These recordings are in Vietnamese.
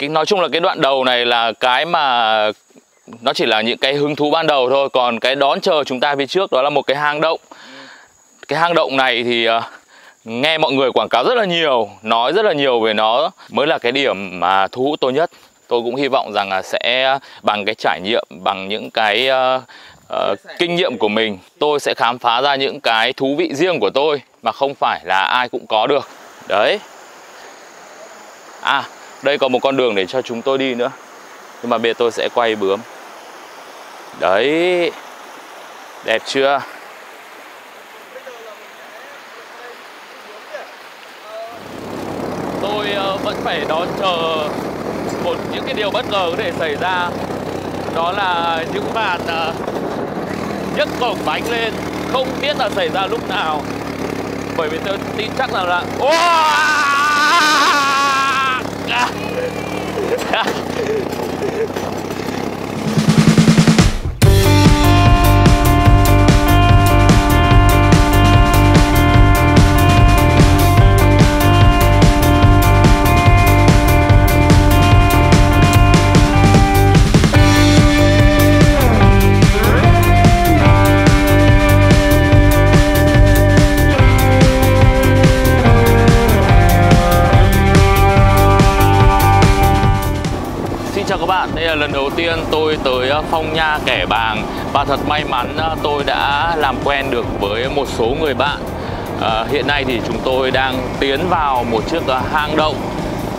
cái nói chung là cái đoạn đầu này là cái mà nó chỉ là những cái hứng thú ban đầu thôi. Còn cái đón chờ chúng ta phía trước đó là một cái hang động. Cái hang động này thì uh, nghe mọi người quảng cáo rất là nhiều nói rất là nhiều về nó mới là cái điểm mà thu hút tôi nhất. Tôi cũng hy vọng rằng là sẽ bằng cái trải nghiệm bằng những cái uh, uh, kinh nghiệm của mình tôi sẽ khám phá ra những cái thú vị riêng của tôi mà không phải là ai cũng có được. Đấy. À đây có một con đường để cho chúng tôi đi nữa. Nhưng mà bây giờ tôi sẽ quay bướm. Đấy. Đẹp chưa? Tôi ờ, vẫn phải đón chờ một những cái điều bất ngờ có thể xảy ra. Đó là những bạn ờ, nhấc cổng bánh lên. Không biết là xảy ra lúc nào. Bởi vì tôi tin chắc rằng là Yeah. chào các bạn, đây là lần đầu tiên tôi tới ờ, Phong Nha Kẻ Bàng. Và thật may mắn ờ, tôi đã làm quen được với một số người bạn. À, Hiện nay thì chúng tôi đang tiến vào một chiếc hang động.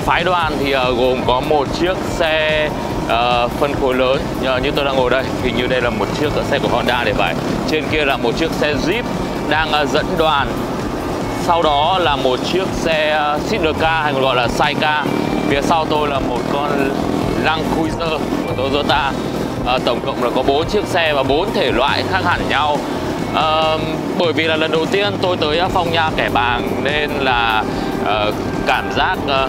Phái đoàn thì gồm có một chiếc xe uh, phân khối lớn. Như tôi đang ngồi đây Hình như đây là một chiếc xe của Honda để vậy. Trên kia là một chiếc xe Jeep đang uh, dẫn đoàn. Sau đó là một chiếc xe uh, Sidecar hay còn gọi là Sidecar Phía sau tôi là một con Land Cruiser của Toyota. À, tổng cộng là có 4 chiếc xe và 4 thể loại khác hẳn nhau. À, bởi vì là lần đầu tiên tôi tới ờ, Phong Nha Kẻ Bàng nên là à, cảm giác à,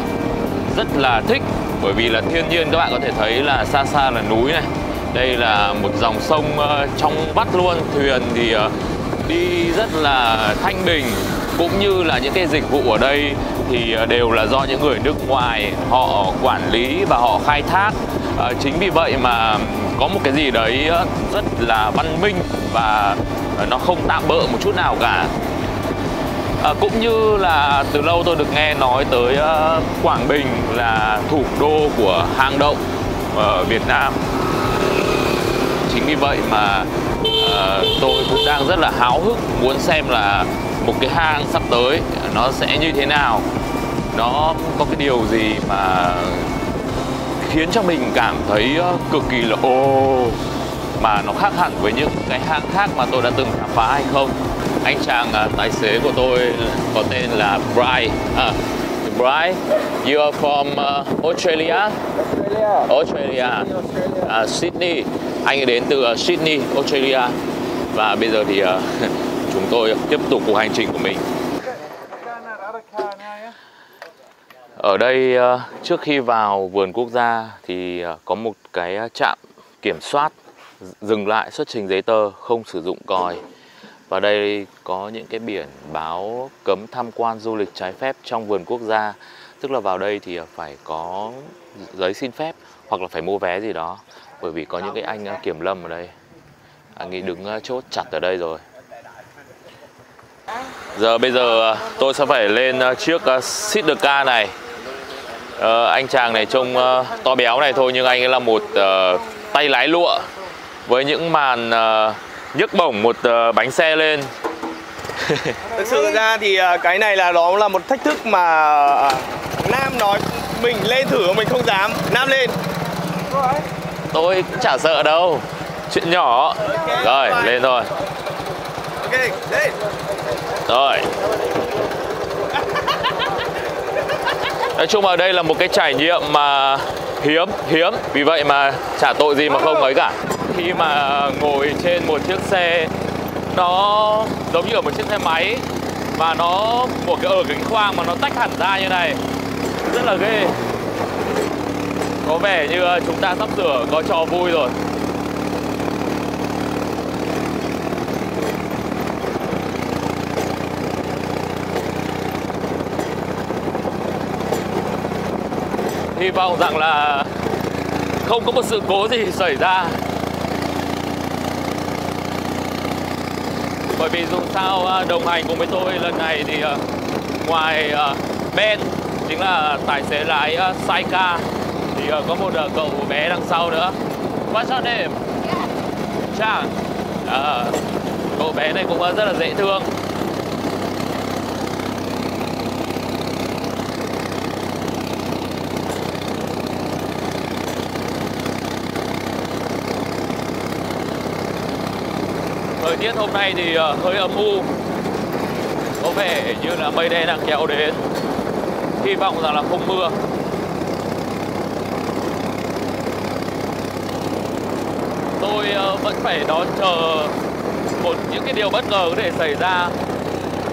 rất là thích. Bởi vì là thiên nhiên các bạn có thể thấy là xa xa là núi này. Đây là một dòng sông uh, trong vắt luôn. Thuyền thì uh, đi rất là thanh bình cũng như là những cái dịch vụ ở đây thì ờ, đều là do những người nước ngoài họ quản lý và họ khai thác. À, chính vì vậy mà có một cái gì đấy ờ, rất là văn minh và nó không tạm bỡ một chút nào cả. À, cũng như là từ lâu tôi được nghe nói tới uh, Quảng Bình là thủ đô của hang động ở Việt Nam. Chính vì vậy mà uh, tôi cũng đang rất là háo hức muốn xem là một cái hang sắp tới nó sẽ như thế nào? Nó có cái điều gì mà khiến cho mình cảm thấy ờ, cực kỳ là ồ mà nó khác hẳn với những cái hang khác mà tôi đã từng khám phá hay không? Anh chàng uh, tài xế của tôi có tên là Brian à, Brian you are from uh, Australia? Australia. Australia, Australia. Uh, Sydney. Anh ấy đến từ uh, Sydney Australia. Và bây giờ thì uh, chúng tôi tiếp tục cuộc hành trình của mình. Ở đây ờ, trước khi vào vườn quốc gia thì ờ, có một cái ờ, trạm kiểm soát dừng lại xuất trình giấy tờ không sử dụng còi. Và đây có những cái biển báo cấm tham quan du lịch trái phép trong vườn quốc gia. Tức là vào đây thì phải có giấy xin phép hoặc là phải mua vé gì đó. Bởi vì có những cái anh kiểm lâm ở đây. Anh ấy đứng chốt chặt ở đây rồi. Giờ bây giờ tôi sẽ phải lên ờ, chiếc uh, Sidecar này. Uh, Anh chàng này trông to béo này thôi nhưng anh ấy là một uh, tay lái lụa Với những màn uh, nhấc bổng một uh, bánh xe lên. Thực sự ra thì cái này là đó là một thách thức mà Nam nói mình lên thử mình không dám. Nam lên. Tôi cũng chả sợ đâu. Chuyện nhỏ. Rồi lên thôi rồi. Nói chung là đây là một cái trải nghiệm mà hiếm, hiếm. Vì vậy mà chả tội gì mà không ấy cả. Khi mà ngồi trên một chiếc xe Nó giống như ở một chiếc xe máy Và nó một cái ở cái khoang mà nó tách hẳn ra như này. Rất là ghê. Có vẻ như ờ, chúng ta sắp sửa có trò vui rồi. Hy vọng rằng là không có một sự cố gì xảy ra. Bởi vì dù sao à, đồng hành cùng với tôi lần này thì à, ngoài Ben chính là tài xế lái Saika thì có một cậu bé đằng sau nữa. What's your name? Chang à, Cậu bé này cũng rất là dễ thương Thời tiết hôm nay thì ờ, hơi âm u. Có vẻ như là mây đen đang kéo đến. Hy vọng rằng là không mưa. Tôi ờ, vẫn phải đón chờ một những cái điều bất ngờ có thể xảy ra.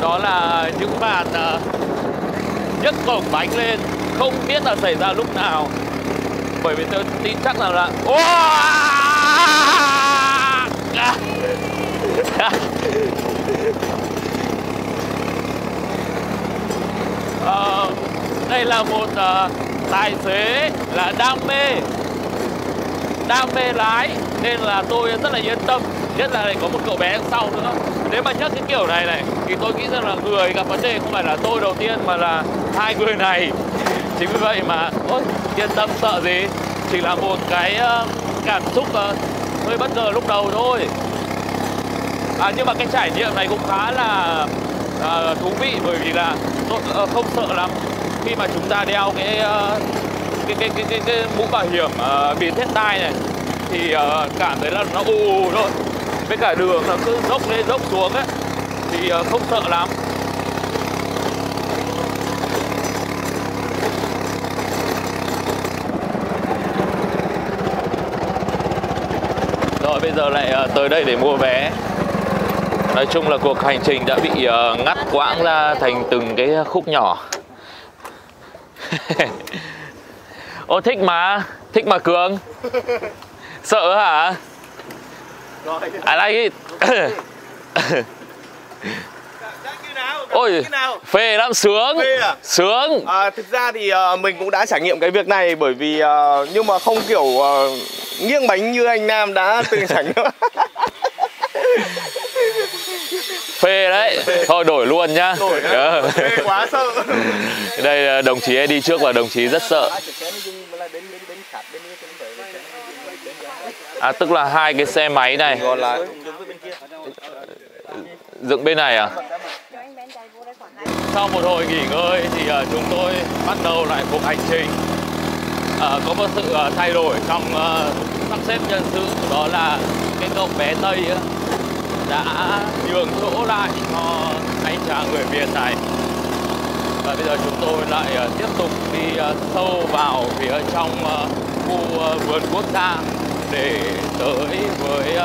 Đó là những bạn ờ, nhấc cổng bánh lên. Không biết là xảy ra lúc nào. Bởi vì tôi tin chắc rằng là wow! Ờ, đây là một uh, tài xế là đam mê. Đam mê lái nên là tôi rất là yên tâm. Nhất là có một cậu bé đằng sau nữa. Nếu mà nhắc cái kiểu này này thì tôi nghĩ rằng là người gặp vấn đề không phải là tôi đầu tiên mà là hai người này. Chính vì vậy mà ôi yên tâm sợ gì? Chỉ là một cái uh, cảm xúc uh, hơi bất ngờ lúc đầu thôi à, nhưng mà cái trải nghiệm này cũng khá là à, thú vị bởi vì là tôi ờ, không sợ lắm. Khi mà chúng ta đeo cái ờ, cái cái cái cái, cái mũ bảo hiểm à, bị thiết tai này thì à, cảm thấy là nó ù thôi với cả đường nó cứ dốc lên dốc xuống ấy thì à, không sợ lắm. Rồi bây giờ lại tới đây để mua vé. Nói chung là cuộc hành trình đã bị uh, ngắt quãng ra thành từng cái khúc nhỏ. Ô thích mà, thích mà Cường. Sợ hả? I like it. Ôi, phê lắm, sướng phê à? Sướng. À, Thực ra thì uh, mình cũng đã trải nghiệm cái việc này bởi vì uh, Nhưng mà không kiểu uh, nghiêng bánh như anh Nam đã từng trải nghiệm phê đấy. Thôi đổi luôn nhá. Đổi ừ. phê quá sợ. Đây đồng chí đi trước và đồng chí rất sợ. À tức là hai cái xe máy này. Dựng bên này à? Sau một hồi nghỉ ngơi thì uh, chúng tôi bắt đầu lại cuộc hành trình. Uh, có một sự uh, thay đổi trong uh, sắp xếp nhân sự đó là cái cậu bé tây ấy, đã nhường chỗ lại cho anh chàng người Việt này. Và bây giờ chúng tôi lại ờ, tiếp tục đi ờ, sâu vào phía trong ờ, khu vườn quốc gia để tới với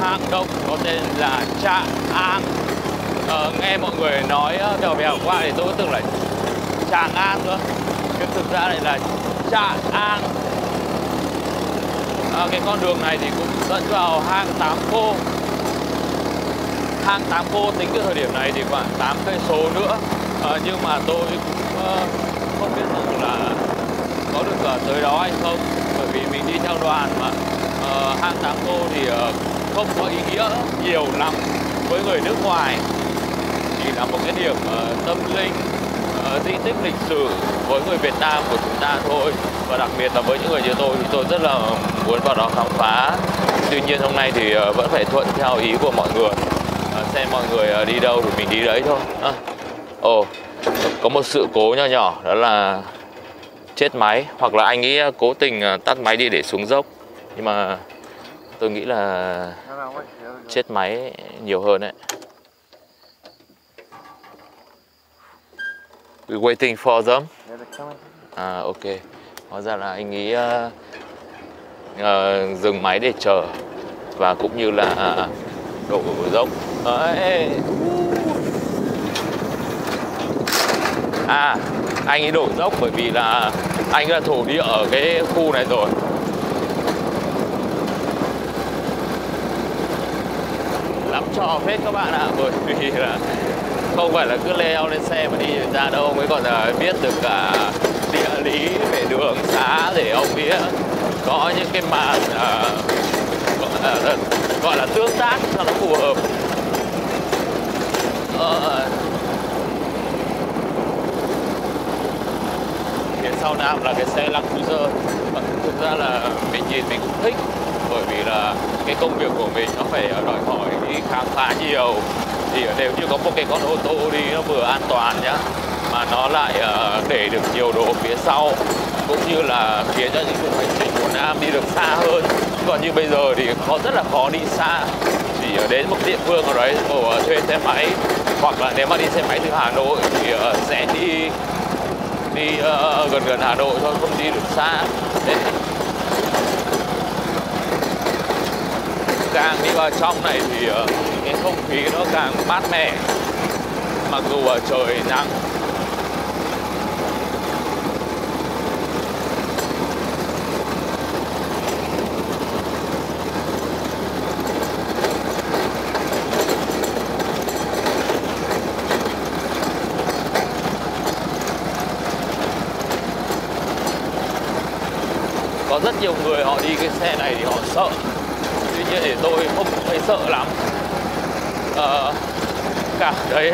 hang động có tên là trạm An. À, nghe mọi người nói uh, bèo bèo qua thì tôi tưởng là Tràng An nữa nhưng thực ra lại là trạm An. À, cái con đường này thì cũng dẫn vào hang Tám Cô hang Tám Cô tính từ thời điểm này thì khoảng 8 cây số nữa. À, nhưng mà tôi cũng uh, không biết rằng là có được uh, tới đó hay không bởi vì mình đi theo đoàn mà. Uh, hang Tám Cô thì uh, không có ý nghĩa nhiều lắm với người nước ngoài. Chỉ là một cái điểm uh, tâm linh di tích lịch sử với người Việt Nam của chúng ta thôi. Và đặc biệt là với những người như tôi thì tôi rất là muốn vào đó khám phá. Tuy nhiên hôm nay thì vẫn phải thuận theo ý của mọi người nên mọi người ờ, đi đâu thì mình đi đấy thôi à. ồ có một sự cố nhỏ nhỏ đó là chết máy hoặc là anh ấy ờ, cố tình ờ, tắt máy đi để xuống dốc nhưng mà tôi nghĩ là chết máy nhiều hơn đấy We waiting for them. À ok. Hóa ra là anh ấy uh, uh, dừng máy để chờ và cũng như là uh, đổ dốc Đấy. À anh ấy đổ dốc bởi vì là anh là thổ địa ở cái khu này rồi. Lắm trò phết các bạn ạ bởi vì là không phải là cứ leo lên xe mà đi ra đâu mới còn là biết được cả địa lý về đường xá để ông nghĩa, có những cái màn uh, À, gọi, là, tương tác cho nó phù hợp. Uh, phía sau nam là cái xe lăng Cruiser. Thực ra là mình nhìn mình cũng thích bởi vì là cái công việc của mình nó phải đòi hỏi đi khám phá nhiều. Thì nếu như có một cái con ô tô đi nó vừa an toàn nhá mà nó lại để được nhiều đồ phía sau cũng như là khiến cho những cuộc hành trình của Nam đi được xa hơn còn như bây giờ thì khó rất là khó đi xa. Chỉ ờ, đến một địa phương ở đấy của ờ, thuê xe máy hoặc là nếu mà đi xe máy từ Hà Nội thì ờ, sẽ đi đi uh, gần gần Hà Nội thôi không đi được xa. Thế càng đi vào trong này thì uh, cái không khí nó càng mát mẻ. Mặc dù ở trời nắng có rất nhiều người họ đi cái xe này thì họ sợ. Tuy nhiên thì tôi không thấy sợ lắm. À, cảm thấy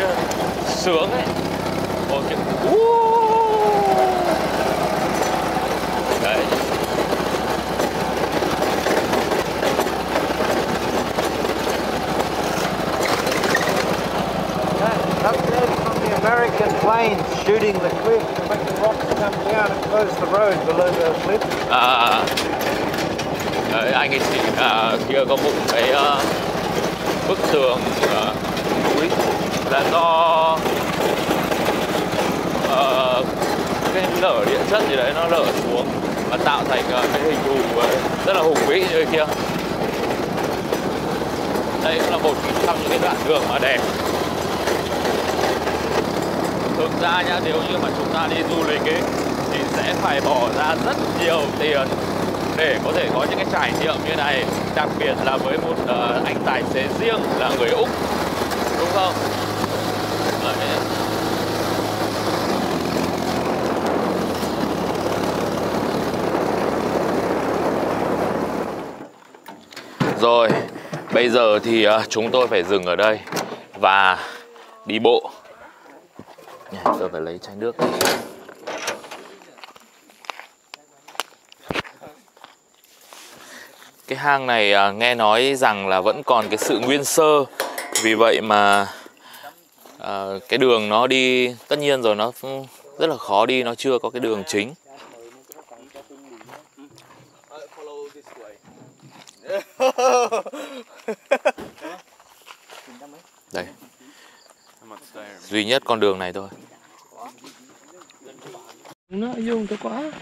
sướng ấy. Một cái đấy. Up there from the American planes shooting the cliff. To make the rocks come down and close the road below the cliff. à, đấy, anh ấy chỉ à, kia có một cái uh, bức tường uh, núi là do uh, cái lở địa chất gì đấy nó lở xuống và tạo thành uh, cái hình thù uh, rất là hùng vĩ như kia. Đây cũng là một trong những cái đoạn đường mà đẹp thực ra nhá nếu như mà chúng ta đi du lịch ấy thì sẽ phải bỏ ra rất nhiều tiền để có thể có những cái trải nghiệm như này đặc biệt là với một uh, anh tài xế riêng là người úc. Đúng không? Đấy. rồi bây giờ thì uh, chúng tôi phải dừng ở đây và đi bộ giờ phải lấy chai nước. Cái hang này à, nghe nói rằng là vẫn còn cái sự nguyên sơ. Vì vậy mà à, cái đường nó đi tất nhiên rồi nó rất là khó đi nó chưa có cái đường chính. Đây. Duy nhất con đường này thôi nó dùng cái quá.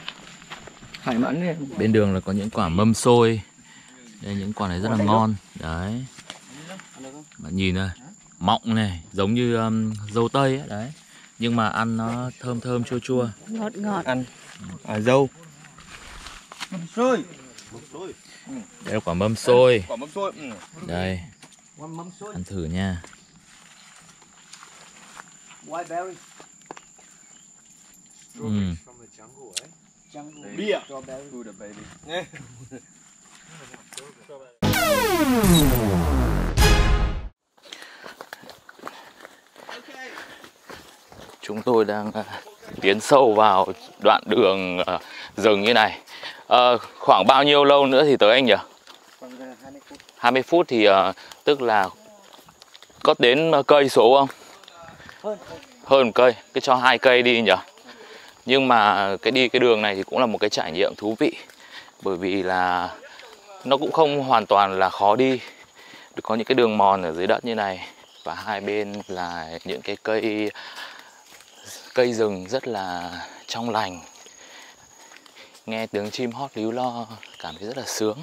Hải mãn này bên đường là có những quả mâm xôi. Đây những quả này rất là ngon. đấy. Bạn nhìn này mọng này giống như um, dâu tây ấy, đấy. Nhưng mà ăn nó thơm thơm chua chua. Ngọt ngọt. Ăn. À, dâu. Xôi. Đây là quả mâm xôi. Quả mâm xôi ừ. đây. Ăn thử nha Ừ. Jungle. bia Strawberry. chúng tôi đang à, tiến sâu vào đoạn đường à, rừng như này Ờ, khoảng bao nhiêu lâu nữa thì tới anh nhỉ Khoảng uh, 20 phút. 20 phút thì à, tức là có đến cây số không Hơn. cây cái cho hai cây đi nhỉ nhưng mà cái đi cái đường này thì cũng là một cái trải nghiệm thú vị. Bởi vì là nó cũng không hoàn toàn là khó đi. Được có những cái đường mòn ở dưới đất như này và hai bên là những cái cây cây rừng rất là trong lành. Nghe tiếng chim hót líu lo cảm thấy rất là sướng.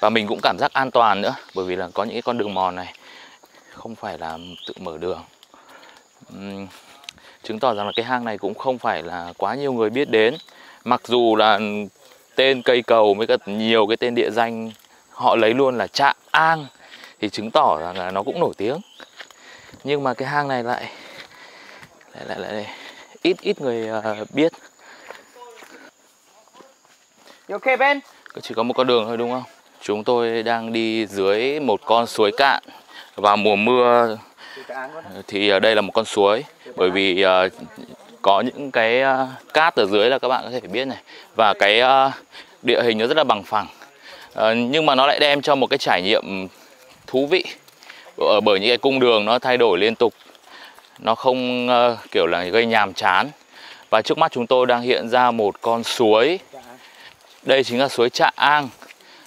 Và mình cũng cảm giác an toàn nữa bởi vì là có những cái con đường mòn này không phải là tự mở đường. Ừm, chứng tỏ rằng là cái hang này cũng không phải là quá nhiều người biết đến. Mặc dù là tên cây cầu với cả nhiều cái tên địa danh họ lấy luôn là trạm an thì chứng tỏ rằng là nó cũng nổi tiếng. Nhưng mà cái hang này lại lại lại, lại ít ít người ờ, biết. You okay Ben? chỉ có một con đường thôi đúng không? Chúng tôi đang đi dưới một con suối cạn vào mùa mưa Ờ, thì ờ, đây là một con suối. Bởi vì ờ, có những cái cát ở dưới là các bạn có thể biết này. Và cái địa hình nó rất là bằng phẳng. Nhưng mà nó lại đem cho một cái trải nghiệm thú vị. Bởi những cái cung đường nó thay đổi liên tục. Nó không kiểu là gây nhàm chán. Và trước mắt chúng tôi đang hiện ra một con suối. Đây chính là suối Trạ An.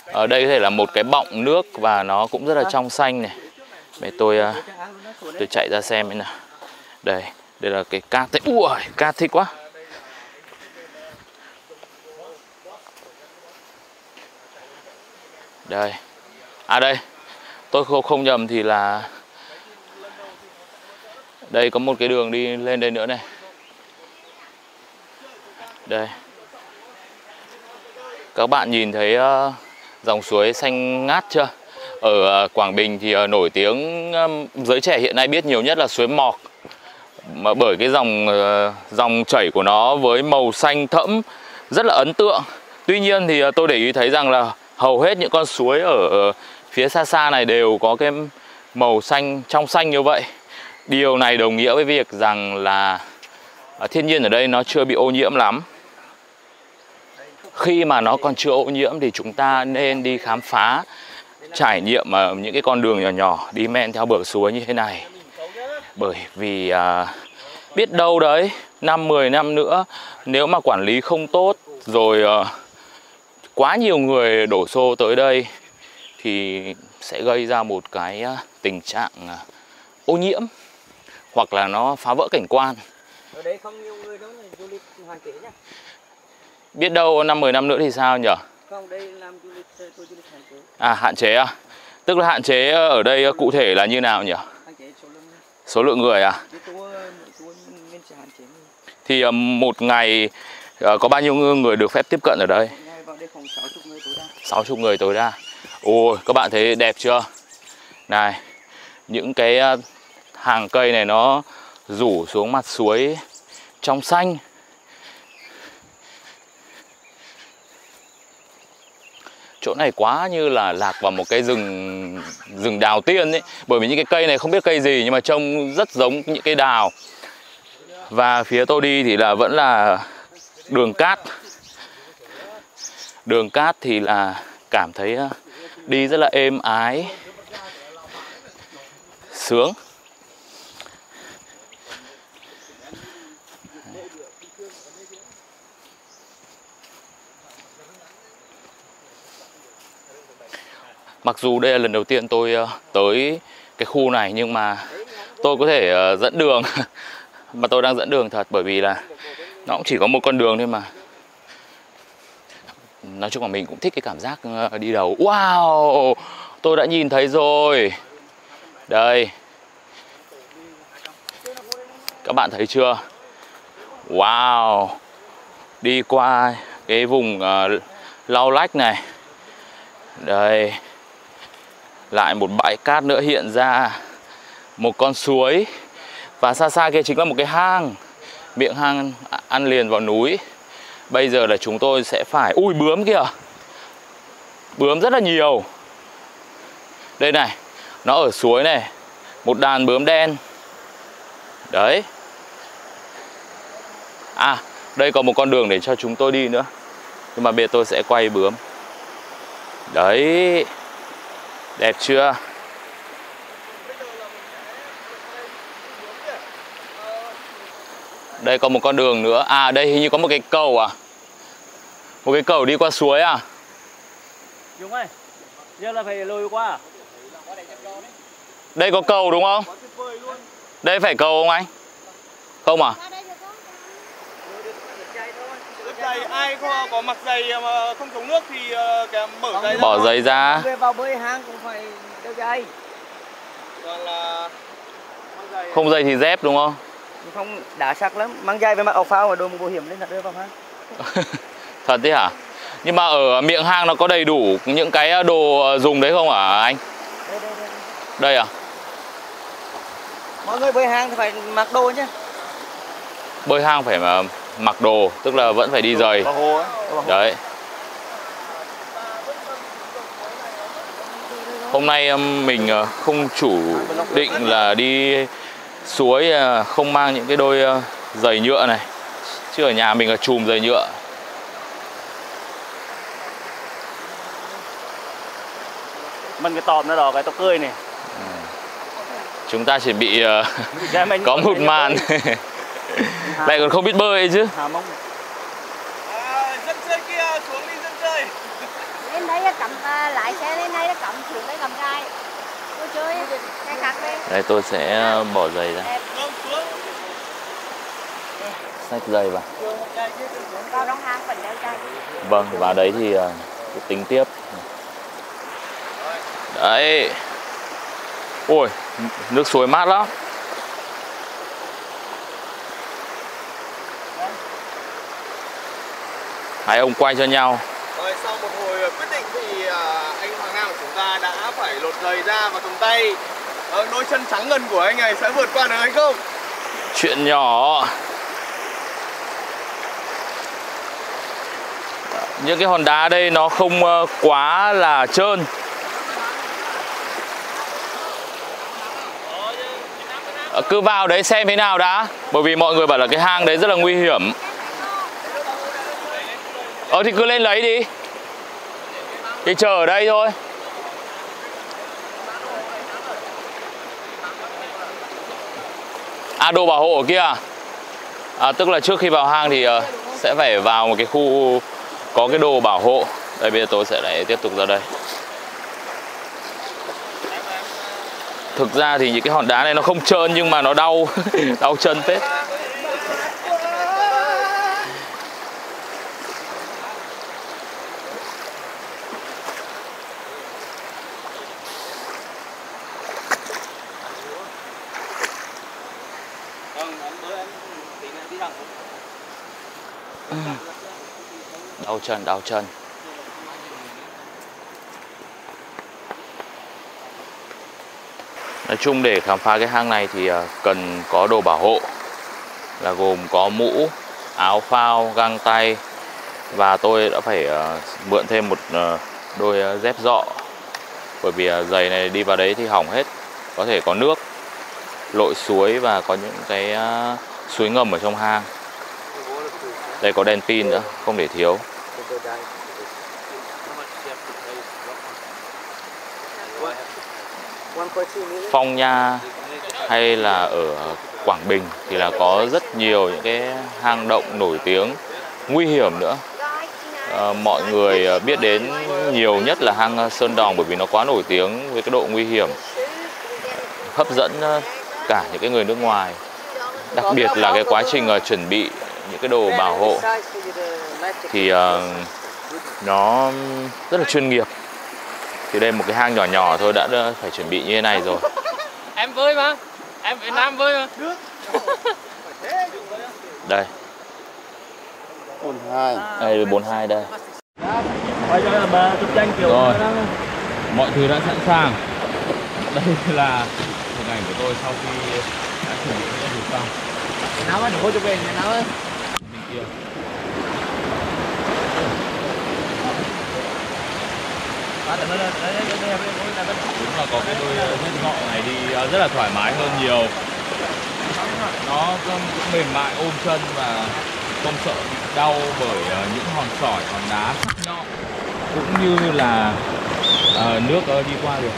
Ở đây có thể là một cái bọng nước và nó cũng rất là trong xanh này mẹ tôi à, tôi chạy ra xem thế nào. Đây đây là cái cát thế ui cát thích quá. Đây. À đây. Tôi không, không nhầm thì là đây có một cái đường đi lên đây nữa này. Đây. Các bạn nhìn thấy ờ, dòng suối xanh ngát chưa? Ở à, Quảng Bình thì à, nổi tiếng à, giới trẻ hiện nay biết nhiều nhất là suối Mọc mà bởi cái dòng dòng chảy của nó với màu xanh thẫm, rất là ấn tượng. Tuy nhiên thì tôi để ý thấy rằng là hầu hết những con suối ở phía xa xa này đều có cái màu xanh, trong xanh như vậy. Điều này đồng nghĩa với việc rằng là thiên nhiên ở đây nó chưa bị ô nhiễm lắm. Khi mà nó còn chưa ô nhiễm thì chúng ta nên đi khám phá trải nghiệm ờ, những cái con đường nhỏ nhỏ đi men theo bờ suối như thế này bởi vì à, biết đâu đấy năm 10 năm nữa nếu mà quản lý không tốt rồi ờ, quá nhiều người đổ xô tới đây thì sẽ gây ra một cái à, tình trạng à, ô nhiễm hoặc là nó phá vỡ cảnh quan Ở đây không nhiều người đâu này, du lịch hoàn chế nhá. biết đâu năm 10 năm nữa thì sao nhỉ Không, đây làm du lịch, du lịch. À hạn chế à tức là hạn chế ở đây cụ thể là như nào nhỉ số lượng người. à người. thì ờ, một ngày ờ, có bao nhiêu người được phép tiếp cận ở đây Một ngày vào đây khoảng 60 người tối đa. 60 người tối đa Ôi các bạn thấy đẹp chưa Này Những cái ờ, hàng cây này nó rủ xuống mặt suối trong xanh Chỗ này quá như là lạc vào một cái rừng rừng đào tiên ấy. Bởi vì những cái cây này không biết cây gì, nhưng mà trông rất giống những cây đào. Và phía tôi đi thì là vẫn là đường cát. Đường cát thì là cảm thấy ờ, đi rất là êm ái, sướng. Mặc dù đây là lần đầu tiên tôi ờ, tới cái khu này nhưng mà tôi có thể ờ, dẫn đường. Mà tôi đang dẫn đường thật bởi vì là nó cũng chỉ có một con đường thôi mà. Nói chung là mình cũng thích cái cảm giác ờ, đi đầu. Wow! Tôi đã nhìn thấy rồi. Đây. Các bạn thấy chưa? Wow! Đi qua cái vùng uh, lau lách này. Đây lại một bãi cát nữa hiện ra. Một con suối. Và xa xa kia chính là một cái hang. Miệng hang ăn liền vào núi. Bây giờ là chúng tôi sẽ phải, Ui, bướm kìa. Bướm rất là nhiều. Đây này, Nó ở suối này. Một đàn bướm đen. Đấy. À đây có một con đường để cho chúng tôi đi nữa. Nhưng mà bây giờ tôi sẽ quay bướm. Đấy. Đẹp chưa? Đây có một con đường nữa. À đây hình như có một cái cầu à? Một cái cầu đi qua suối à? Dũng ơi, giờ là phải lùi qua. À? Đây có cầu đúng không? Đây phải cầu không anh? Không à Dày, ai có, có mặc giày mà không chống nước thì ờ, cái mở giày ra. Bỏ giấy ra Người vào bơi hang cũng phải đeo giày. Còn là giày Không dây thì dép đúng không Không đá sắc lắm, mang giày với mặc áo phao và đội mũ bảo hiểm lên là đưa vào hang. Thật thế hả Nhưng mà ở miệng hang nó có đầy đủ những cái đồ dùng đấy không hả anh Đây, đây, đây. Đây à Mọi người bơi hang thì phải mặc đồ nhé. bơi hang phải mà mặc đồ tức là vẫn phải đi giày đấy. Hôm nay um, mình ờ, không chủ định là đi suối ờ, không mang những cái đôi ờ, giày nhựa này. Chứ ở nhà mình là chùm giày nhựa. Mình cái tòm nó đỏ cái tao cười này chúng ta chỉ bị mình- có một màn lại còn không biết bơi ấy chứ hà mông À, dân chơi kia xuống đi dân chơi. lên đấy cầm à, lái xe lên đây cầm xuống đây cầm gai tôi chơi cái khác đây đây tôi sẽ ờ, bỏ giày ra. Vâng, xách giày vào vào trong hang phần đeo chai Vâng, vào đấy thì tính tiếp. Đấy. Ôi, nước suối mát lắm. Hai ông quay cho nhau. Rồi sau một hồi quyết định thì à, anh Hoàng Nam của chúng ta đã phải lột giày ra và cầm tay. Ờ, đôi chân trắng ngần của anh này sẽ vượt qua được hay không? Chuyện nhỏ. Những cái hòn đá đây nó không ờ, quá là trơn. Ờ, Cứ vào đấy xem thế nào đã Bởi vì mọi người bảo là cái hang đấy rất là nguy hiểm Ờ thì cứ lên lấy đi. Thì chờ ở đây thôi. À đồ bảo hộ ở kia à? à tức là trước khi vào hang thì uh, sẽ phải vào một cái khu có cái đồ bảo hộ. Đây bây giờ tôi sẽ lại tiếp tục ra đây. Thực ra thì những cái hòn đá này nó không trơn nhưng mà nó đau. Đau chân phết. Đau chân, đau chân. Nói chung để khám phá cái hang này thì à, cần có đồ bảo hộ là gồm có mũ, áo phao, găng tay. Và tôi đã phải à, mượn thêm một à, đôi dép dọ. Bởi vì giày này đi vào đấy thì hỏng hết có thể có nước lội suối và có những cái suối ngầm ở trong hang đây có đèn pin nữa không để thiếu. Phong Nha hay là ở Quảng Bình thì là có rất nhiều những cái hang động nổi tiếng. Nguy hiểm nữa. À, mọi người ờ, biết đến nhiều nhất là hang ờ, Sơn Đòn bởi vì nó quá nổi tiếng với cái độ nguy hiểm hấp dẫn cả những cái người nước ngoài. Đặc biệt là cái quá trình chuẩn bị những cái đồ bảo hộ thì ờ, nó rất là chuyên nghiệp. Thì đây một cái hang nhỏ nhỏ thôi đã đã phải chuẩn bị như thế này rồi. Em với mà em Việt Nam với mà. Đây. đây là 42 đây. Cho chụp tranh kiểu Rồi. mọi thứ đã sẵn sàng. Đây là hình ảnh của tôi sau khi đã chuẩn bị những thứ xong. Nào mà đừng chụp hình nào ơi. bên kia là- đúng là có cái đôi ờ, nhân dép ngọ này đi ờ, rất là thoải mái hơn nhiều. Nó cũng mềm mại, ôm chân và không sợ bị đau bởi ờ, những hòn sỏi, hòn đá sắc nhọn. Cũng như là nước đi qua được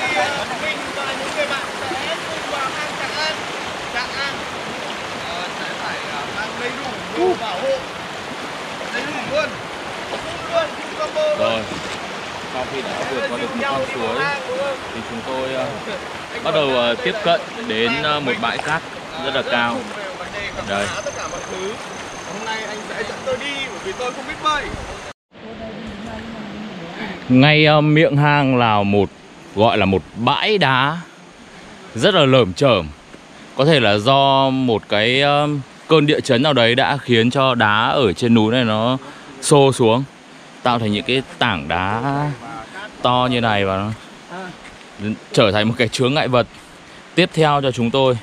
Thì à, mình và những người bạn sẽ cùng vào hang Tràng An. Tràng An Ờ, sẽ phải à, mang đầy đủ bảo hộ. Đầy đủ luôn. Luôn, combo rồi sau khi đã vượt qua được một con suối thì chúng tôi ờ, bắt đầu ờ, tiếp cận đến ờ, một bãi cát rất là cao Đây. Hôm nay anh sẽ dẫn tôi đi bởi vì tôi không biết bơi. ngay ờ, miệng hang là một gọi là một bãi đá rất là lởm chởm có thể là do một cái ờ, cơn địa chấn nào đấy đã khiến cho đá ở trên núi này nó xô xuống tạo thành những cái tảng đá to như này và nó trở thành một cái chướng ngại vật tiếp theo cho chúng tôi.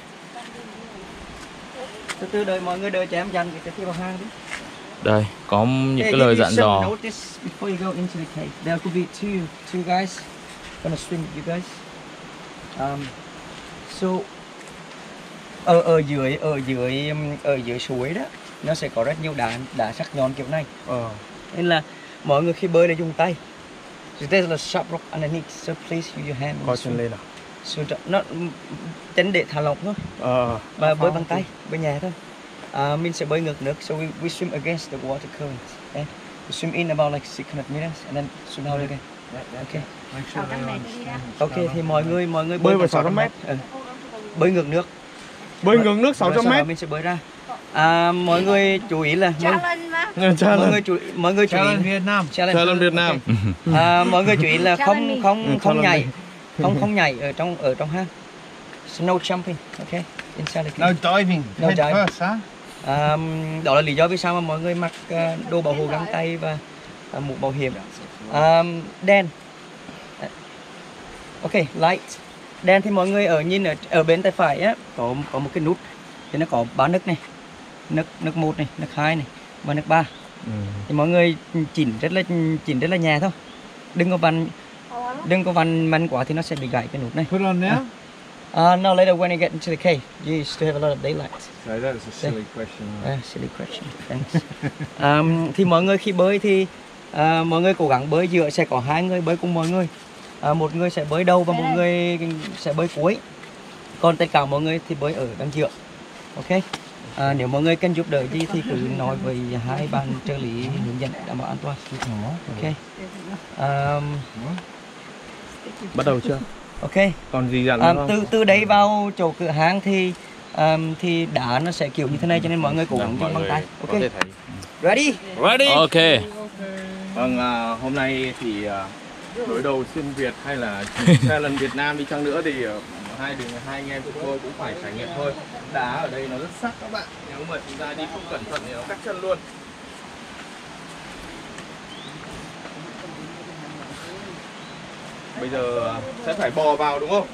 Từ từ đợi mọi người đợi cho em dành cái theo vào hang đi. Đây, có những cái lời dặn dò. Um, so ở ở dưới ở dưới um, ở dưới suối đó nó sẽ có rất nhiều đá đá sắc nhọn kiểu này. Ờ. Nên là mọi người khi bơi để dùng tay. So there's a sharp rock underneath, so please use your hand. Coi chân lên nào. So nó tránh để thả lỏng thôi Ờ. và bơi bằng tay bơi nhẹ thôi à, mình sẽ bơi ngược nước so we, we swim against the water current okay? we swim in about like 600 meters and then swim out again okay Sáu trăm mét đi ra. ok thì mọi người mọi người Bơi vào vào 600 mét. ừ. bơi ngược nước Bơi ngưỡng nước Rồi 600 sau đó mét. mình sẽ bơi ra à, mọi người chú ý là mọi, mọi người chú mọi người chú ý Việt Nam. challenge, Việt Nam. ok. à, mọi người chú ý là không không me. không Ừ, nhảy không không nhảy ở trong ở trong hang so no jumping okay inside the. No diving. No Head dive. first, huh? À, đó là lý do vì sao mà mọi người mặc à, đồ bảo hộ găng tay và à, mũ bảo hiểm. À, đèn. À, Ok, light. Đèn thì mọi người ở nhìn ở ở bên tay phải á có có một cái nút thì nó có ba nấc này. Nấc nấc một này, nấc hai này và nấc ba. Ừ. Thì mọi người chỉnh rất là chỉnh rất là nhẹ thôi. Đừng có vặn đừng có vặn mạnh quá thì nó sẽ bị gãy cái nút này. Put on now. Uh, no, later when you get into the cave, you still have a lot of daylight. So that is a silly question. À, silly question. Thanks. um, thì mọi người khi bơi thì à, mọi người cố gắng bơi giữa sẽ có hai người bơi cùng mọi người. À, một người sẽ bơi đầu và một người sẽ bơi cuối. Còn tất cả mọi người thì bơi ở đằng giữa. Ok. À, nếu mọi người cần giúp đỡ gì thì cứ nói với hai bạn trợ lý hướng dẫn đảm bảo an toàn. Ok. Um, Bắt đầu chưa? ok. Còn gì dặn À, từ từ đấy vào chỗ cửa hàng thì um, thì đá nó sẽ kiểu như thế này cho nên mọi người cố gắng bằng tay. Ok. Ready? Ready. Ok. Vâng, à, hôm nay thì à, đối đầu xuyên Việt hay là challenge Việt Nam đi chăng nữa thì ờ, hai đứa hai anh em chúng tôi cũng phải trải nghiệm thôi. Đá ở đây nó rất sắc các bạn. Nếu mà chúng ta đi không cẩn thận thì nó cắt chân luôn. Bây giờ à, sẽ phải bò vào đúng không?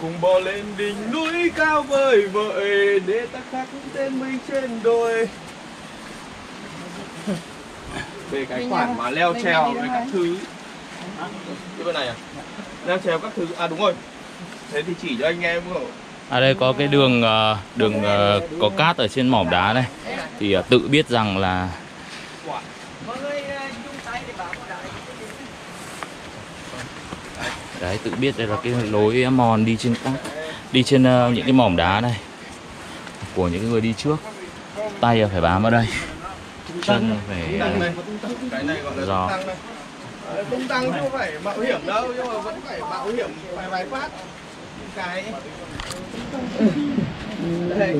Cùng bò lên đỉnh núi cao vời vợi để ta khắc tên mình trên đồi. Về cái khoản mà leo trèo với các thứ Cái bên này à? Leo trèo các thứ, à đúng rồi Thế thì chỉ cho anh em rồi À đây có cái đường ờ, đường ờ, có cát ở trên mỏm đá này. Thì tự biết rằng là à, đấy tự biết đây là cái lối mòn đi trên cát, đi trên những cái mỏm đá này của những người đi trước. Tay phải bám vào đây. Chân phải Giò. Tung tăng Ờ, tăng chứ không phải mạo hiểm đâu Nhưng mà vẫn phải mạo hiểm vài vài phát. Cái Đây.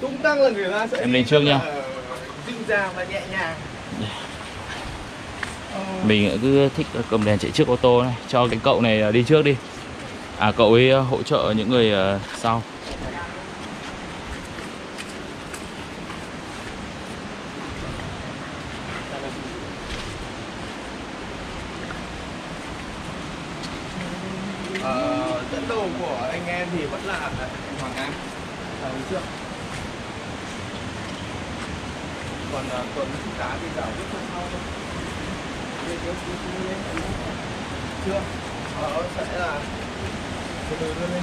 Tung tăng là người ta sẽ Em lên trước nha. ờ, Dịu dàng và nhẹ nhàng. Mình cứ thích cầm đèn chạy trước ô tô này cho cái cậu này ờ, đi trước đi. À cậu ấy ờ, hỗ trợ những người ờ, sau Ờ, dẫn đầu của anh em thì vẫn là anh Hoàng Nam là đứng trước còn uh, Tuấn Cá thì giáo tiếp theo sau thôi Đi, đi, đi, đi lên, đi lên. chưa ờ, sẽ là từ từ đưa lên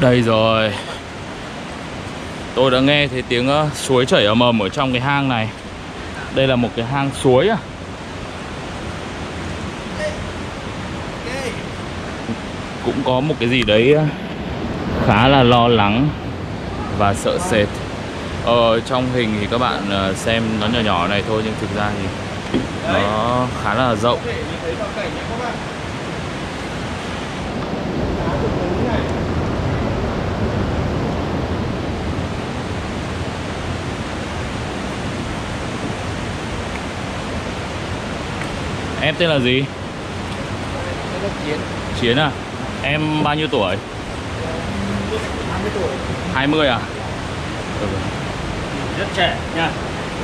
đây rồi. Tôi đã nghe thấy tiếng suối chảy ầm ầm ở trong cái hang này. Đây là một cái hang suối à? Cũng có một cái gì đấy khá là lo lắng và sợ sệt. Ờ, trong hình thì các bạn ờ, xem nó nhỏ nhỏ này thôi nhưng thực ra thì nó khá là rộng có thể nhìn thấy toàn cảnh nhé các bạn Đá cực lớn này em tên là gì? Đây là chiến. Chiến à? Em bao nhiêu tuổi? 20 tuổi. 20 à? Rất trẻ nha.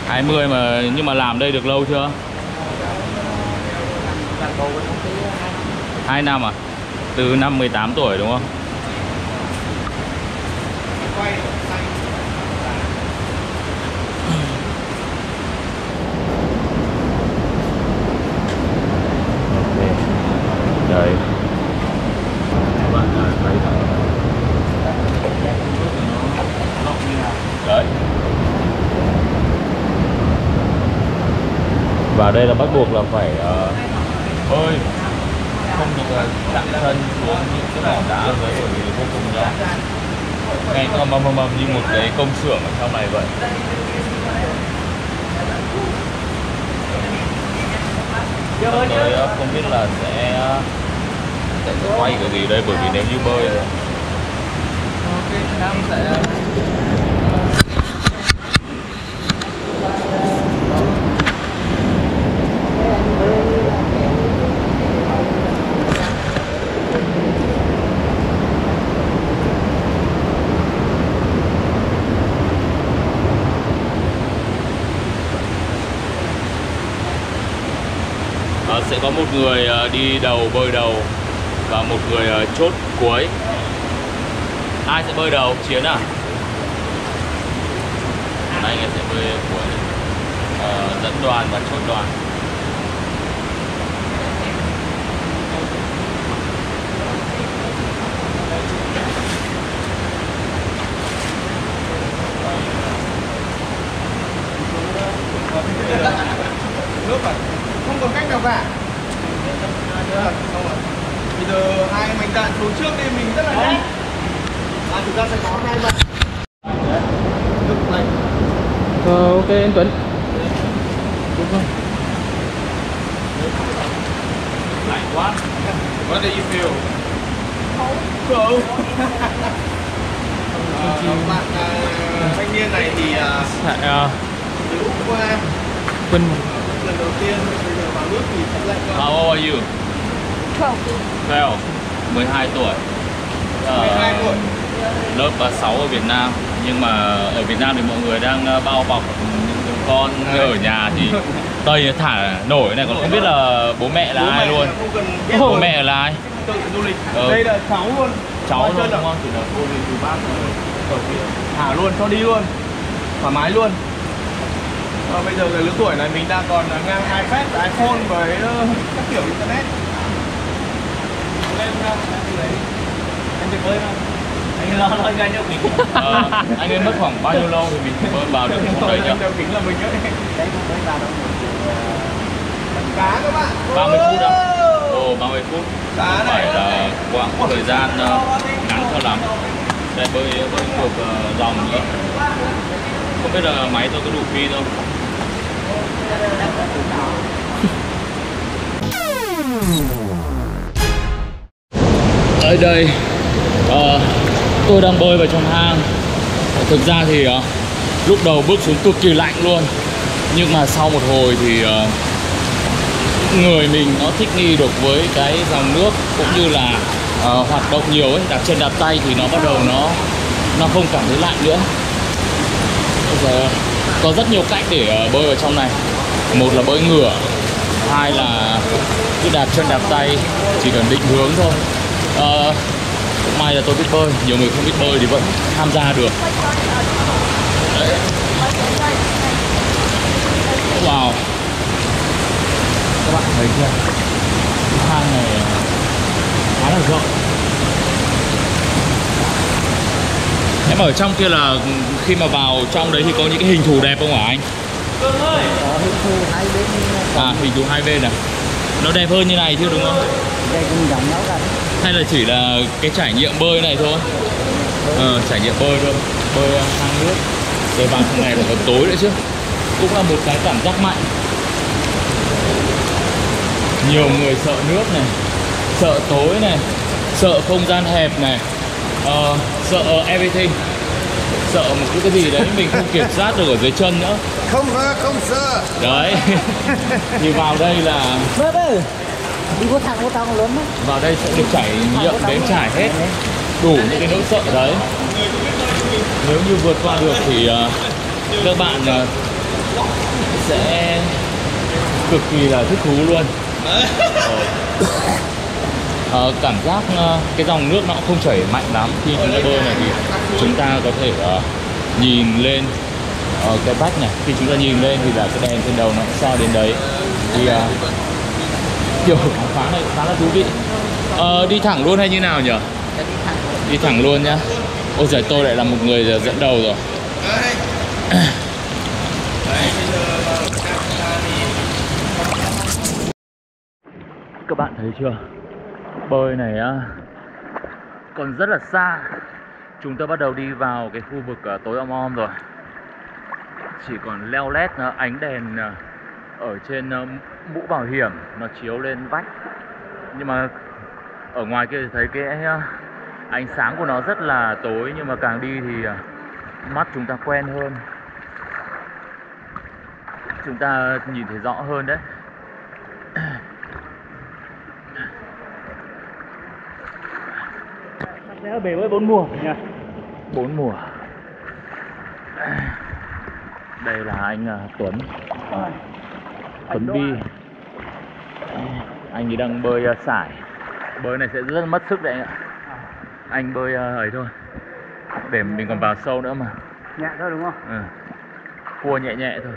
20 mà nhưng mà làm đây được lâu chưa? Làm bầu với công ty 2 năm. 2 năm à? Từ năm 18 tuổi đúng không? quay xanh Ok. Đấy. Các bạn à, thấy Đấy. Đây là bắt buộc là phải ờ, bơi không được ờ, chạm thân xuống những cái mỏ đá ở dưới bởi vì vô cùng nhỏ. Ngay có mầm mầm mầm như một cái công xưởng ở trong này vậy. Sắp tới không biết là sẽ sẽ quay cái gì đây bởi vì nếu như bơi ok nam sẽ Ờ, sẽ có một người ờ, đi đầu bơi đầu và một người ờ, chốt cuối. Ai sẽ bơi đầu? Chiến à? Anh ấy sẽ bơi cuối. Dẫn đoàn và chốt đoàn nước à không còn cách nào cả rồi bây giờ hai mạnh dạn xuống trước đi mình rất là nhanh. À chúng ta sẽ có hai lạnh Ờ, ok anh Tuấn. Lạnh quá. What do you feel? Cold. Ờ, bạn à, thanh niên này thì Tại từ Úc qua Quân. Lần đầu tiên How old are you? 12 12 tuổi Ờ, 12 tuổi. lớp 6 ở Việt Nam nhưng mà ở Việt Nam thì mọi người đang ờ, bao bọc những con ở nhà thì Tây thả nổi này còn không biết là bố mẹ là Bố ai mẹ luôn bố rồi. mẹ là ai tự du lịch. Ừ. Đây là cháu luôn. cháu chân đúng không Chỉ là cô thì từ bác ở kia. Thả luôn, cho đi luôn. Thoải mái luôn. Và bây giờ cái lứa tuổi này mình đang còn là ngang iPad, iPhone với ờ, các kiểu internet. Lên uh, đấy. Anh được bơi không? Anh lo lo ra nhau mình Ờ, anh ấy mất khoảng bao nhiêu lâu thì mình bơi vào được trong đấy nhỉ Đeo kính là mình ấy. Đấy cũng mới vào đâu Cá các bạn. 30 phút đâu ồ 30 phút Cá này. phải là quãng thời gian ờ, ngắn cho lắm đây bơi bơi ngược ờ, dòng nữa không biết là máy tôi có đủ pin không ở đây ờ, tôi đang bơi vào trong hang. Thực ra thì ờ, lúc đầu bước xuống cực kỳ lạnh luôn. Nhưng mà sau một hồi thì ờ, người mình nó thích nghi được với cái dòng nước cũng như là ờ, hoạt động nhiều ấy. Đạp chân đạp tay thì nó bắt đầu nó nó không cảm thấy lạnh nữa. Bây giờ có rất nhiều cách để ờ, bơi ở trong này. Một là bơi ngửa hai là cứ đạp chân đạp tay chỉ cần định hướng thôi. Ờ, may là tôi biết bơi nhiều người không biết bơi thì vẫn tham gia được. Đấy. wow. Các bạn thấy chưa? Hang này ờ, khá là rộng. Em ở trong kia là khi mà vào trong đấy thì có những cái hình thù đẹp không hả anh? Có hình thù hai bên à? Hình thù hai bên này nó đẹp hơn như này chứ đúng không? Đây cũng giống nhau cả hay là chỉ là cái trải nghiệm bơi này thôi? Ờ, trải nghiệm bơi thôi. Bơi ờ, sang hang nước. Rồi vào trong này là còn tối nữa chứ. Cũng là một cái cảm giác mạnh. Nhiều người sợ nước này sợ tối này sợ không gian hẹp này uh, sợ everything sợ một cái cái gì đấy mình không kiểm soát được ở dưới chân nữa. Không sợ, không sợ. đấy. Thì vào đây là bơ bơ đi vô thẳng vô thẳng lớn đó vào đây sẽ được trải nghiệm đến trải hết. Đủ những cái nỗi sợ đấy. Nếu như vượt qua được thì ờ, các bạn ờ, sẽ cực kỳ là thích thú luôn uh, cảm giác uh, cái dòng nước nó không chảy mạnh lắm khi chúng ta bơi này thì chúng ta có thể uh, nhìn lên uh, cái vách này. Khi chúng ta nhìn lên thì là cái đèn trên đầu nó so soi đến đấy. Thì uh, kiểu khám phá này khá là thú vị. Uh, đi thẳng luôn hay như nào nhỉ? Đi thẳng luôn nhá. Ôi giời tôi lại là một người dẫn đầu rồi. Các bạn thấy chưa? Bơi này á, còn rất là xa. Chúng ta bắt đầu đi vào cái khu vực ờ, tối om om rồi. Chỉ còn leo lét ờ, ánh đèn ờ, ở trên mũ bảo hiểm nó chiếu lên vách. Nhưng mà ở ngoài kia thì thấy cái ánh sáng của nó rất là tối, nhưng mà càng đi thì mắt chúng ta quen hơn. Chúng ta nhìn thấy rõ hơn đấy. Ở bể bơi bốn mùa nha. bốn mùa. Đây là anh à, Tuấn. Tuấn Bi. anh ấy đang bơi à, sải. Bơi này sẽ rất mất sức đấy anh ạ. Anh bơi à, ấy thôi. Để mình còn vào sâu nữa mà. Nhẹ thôi đúng không? ừ. cua nhẹ nhẹ thôi.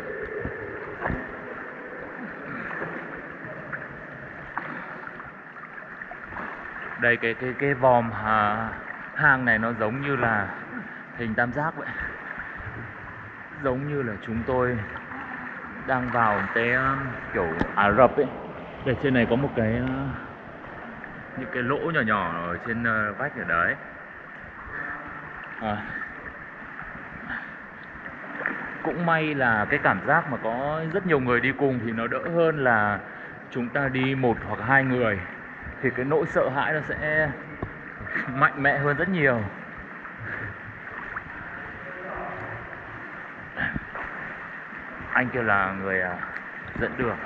Đây cái cái cái vòm à, hang này nó giống như là hình tam giác vậy. Giống như là chúng tôi đang vào cái um, kiểu Ả Rập ấy. Để trên này có một cái uh, những cái lỗ nhỏ nhỏ ở trên uh, vách ở đấy. À. cũng may là cái cảm giác mà có rất nhiều người đi cùng thì nó đỡ hơn là chúng ta đi một hoặc hai người. Thì cái nỗi sợ hãi nó sẽ mạnh mẽ hơn rất nhiều. Anh kia là người à, dẫn đường.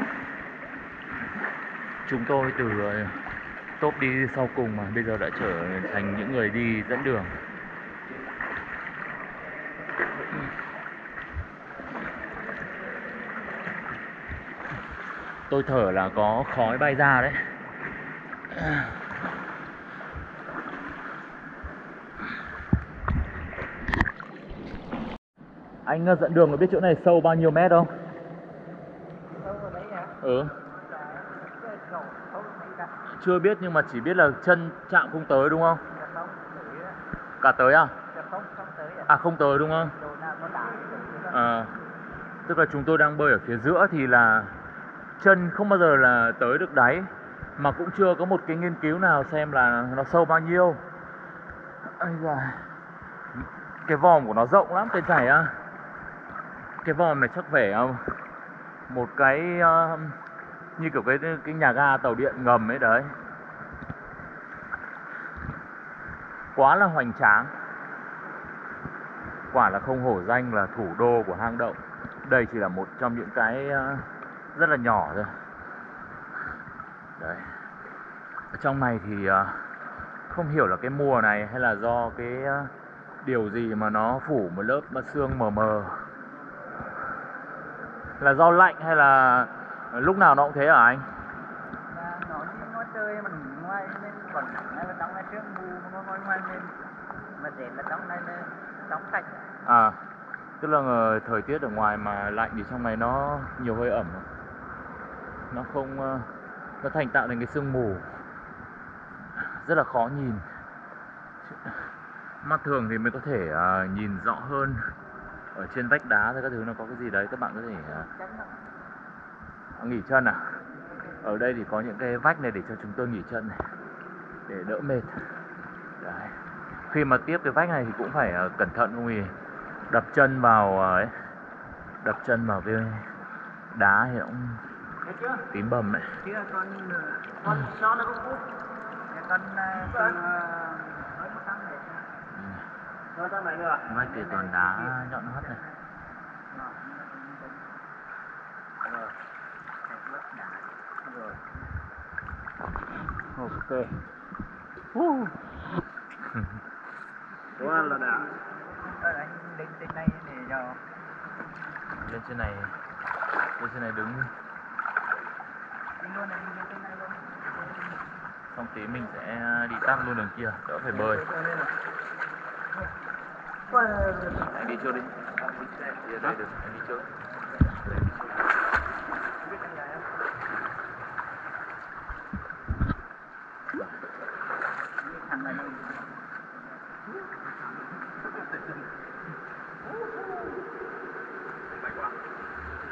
Chúng tôi từ à, top đi sau cùng mà bây giờ đã trở thành những người đi dẫn đường. Tôi thở là có khói bay ra đấy. Anh ờ, dẫn đường có biết chỗ này sâu bao nhiêu mét không? Ừ. Chưa biết nhưng mà chỉ biết là chân chạm không tới đúng không? Cả tới à? À không tới đúng không? À, tức là chúng tôi đang bơi ở phía giữa thì là chân không bao giờ là tới được đáy mà cũng chưa có một cái nghiên cứu nào xem là nó sâu bao nhiêu. Ây da. cái vòm của nó rộng lắm cái chảy á cái vòm này chắc phải ờ, một cái uh, như kiểu cái cái nhà ga tàu điện ngầm ấy đấy. Quá là hoành tráng. Quả là không hổ danh là thủ đô của hang động. Đây chỉ là một trong những cái ờ, rất là nhỏ thôi. Đấy. Ở trong này thì không hiểu là cái mùa này hay là do cái điều gì mà nó phủ một lớp mà sương mờ mờ là do lạnh hay là lúc nào nó cũng thế hả anh? Nó như nó chơi mình ngoài nên còn nắng hay là trong này sương mù mà ngoài ngoài nên mà để là trong này trong sạch. À tức là ờ, thời tiết ở ngoài mà lạnh thì trong này nó nhiều hơi ẩm. Nó không ờ, nó thành tạo thành cái sương mù. Rất là khó nhìn. Mắt thường thì mới có thể ờ, nhìn rõ hơn ở trên vách đá hay các thứ nó có cái gì đấy các bạn có thể ờ, nghỉ chân à? Ở đây thì có những cái vách này để cho chúng tôi nghỉ chân này để đỡ mệt. Đấy. khi mà tiếp cái vách này thì cũng phải ờ, cẩn thận không vì đập chân vào ờ, ấy đập chân vào cái đá thì cũng tím bầm đấy con con nó nó cũng cút. Cái con à, con à, mới một tháng này nó sang này nữa vách thì toàn đá nhọn hoắt này. Rồi ok quá là đã anh lên trên đây để cho lên trên này. Lên trên này đứng. Đi luôn này đi lên trên đây luôn. Xong tí mình sẽ đi tắt luôn đường kia đỡ phải bơi anh đi trước đi đi ở đây anh đi trước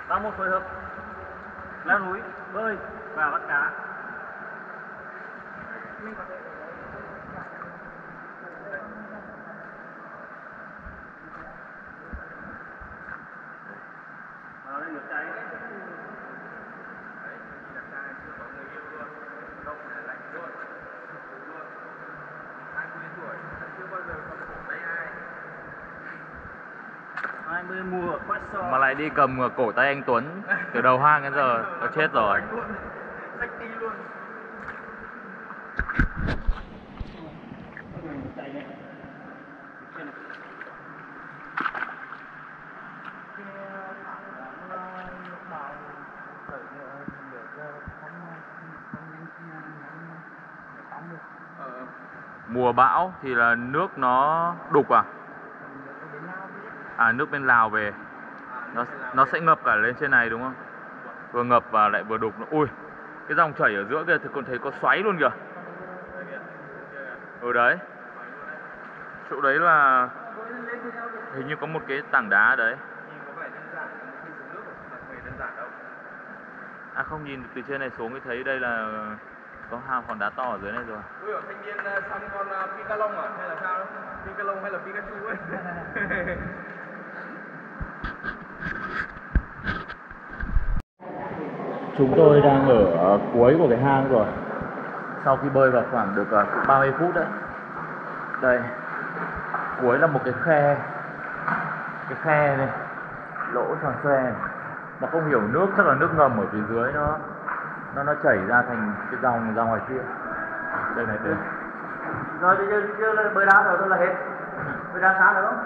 ta một phối hợp. Leo núi bơi và bắt cá vào đây lửa cháy hai mươi mùa quét sò mà lại đi cầm cổ tay anh Tuấn từ đầu hang đến giờ, nó chết rồi. Mùa bão thì là nước nó đục à? À nước bên Lào về nó sẽ ngập cả lên trên này đúng không vừa ngập và lại vừa đục nó ui cái dòng chảy ở giữa kia thì còn thấy có xoáy luôn kìa ở đấy chỗ đấy là hình như có một cái tảng đá đấy à không nhìn từ trên này xuống thì thấy đây là có hai hòn đá to ở dưới này rồi Ui, ở thanh niên uh, xăm con uh, Picalong à? Hay là sao? Picalong hay là Pikachu ấy? Chúng tôi đang ở ờ, cuối của cái hang rồi. Sau khi bơi vào khoảng được ờ, 30 phút đấy. Đây Cuối là một cái khe. Cái khe này Lỗ tròn xoe. Mà không hiểu nước chắc là nước ngầm ở phía dưới nó Nó nó chảy ra thành cái dòng ra ngoài kia. Đây này đây. Rồi bây giờ chưa bơi đá rồi tôi là hết. Bơi đá sáng rồi không?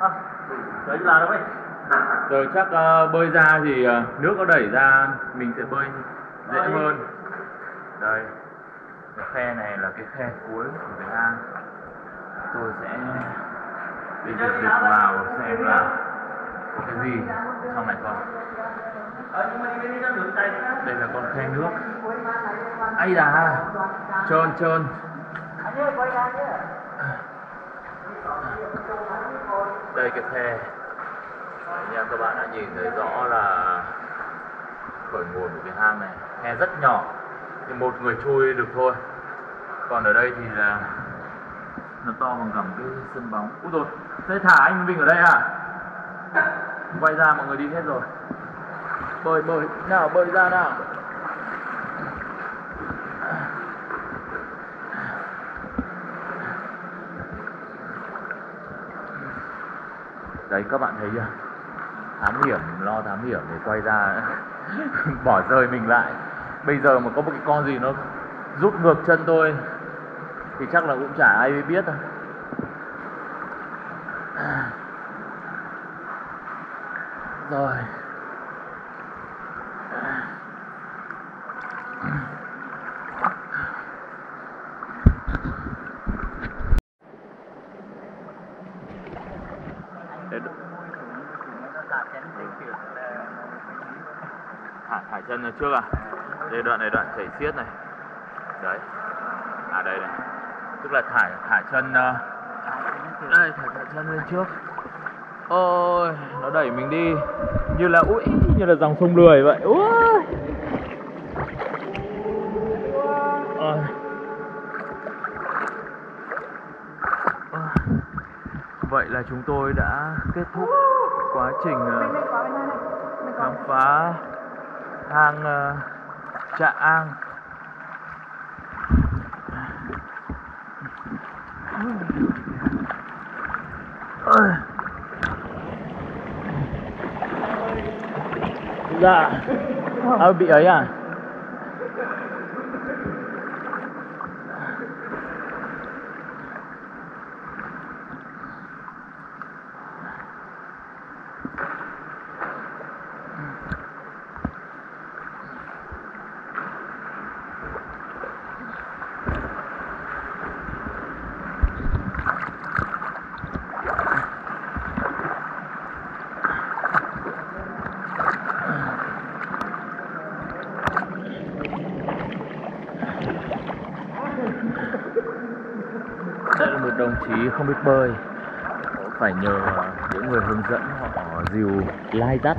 À, đấy là đâu ấy Rồi chắc ờ, bơi ra thì ờ, nước nó đẩy ra Mình sẽ bơi dễ hơn. Đây. Cái khe này là cái khe cuối của cái hang Tôi sẽ đi dịch dịch vào xem là có cái gì trong này không. Đây là con khe nước. Ây đà Trơn trơn. Đây cái khe Đấy nha, các bạn đã nhìn thấy rõ là khởi nguồn của cái hang này. Nghe rất nhỏ thì một người chui được thôi. Còn ở đây thì là nó to bằng cả cái sân bóng. Úi rồi thế thả anh Vinh ở đây à? Quay ra mọi người đi hết rồi. Bơi bơi, nào, bơi ra nào. Đấy, các bạn thấy chưa? Thám hiểm, lo thám hiểm để quay ra bỏ rơi mình lại. Bây giờ mà có một cái con gì nó rút ngược chân tôi, thì chắc là cũng chả ai biết đâu. Rồi Để đ- này trước à? Đây đoạn này đoạn chảy xiết này. Đấy. À đây này. Tức là thả thả chân ờ, đây thả, thả chân lên trước. Ôi nó đẩy mình đi. Như là ui như là dòng sông lười vậy. Ui. Ôi. Ôi. vậy là chúng tôi đã kết thúc quá trình ờ, khám phá hang uh, ờ, Trạ An. Dạ. À, bị ấy à không biết bơi. Phải nhờ ờ, những người hướng dẫn họ dìu lai dắt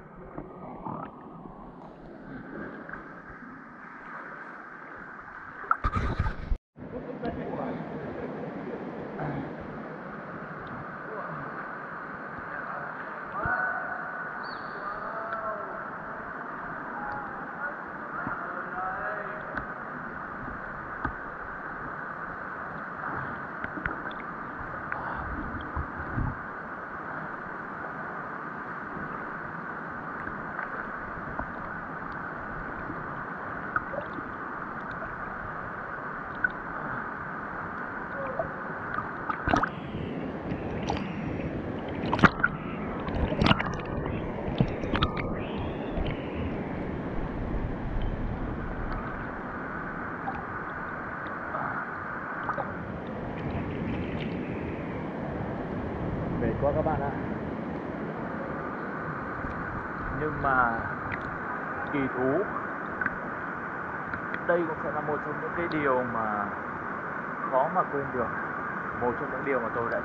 thú. Đây cũng sẽ là một trong những cái điều mà khó mà quên được. Một trong những điều mà tôi đã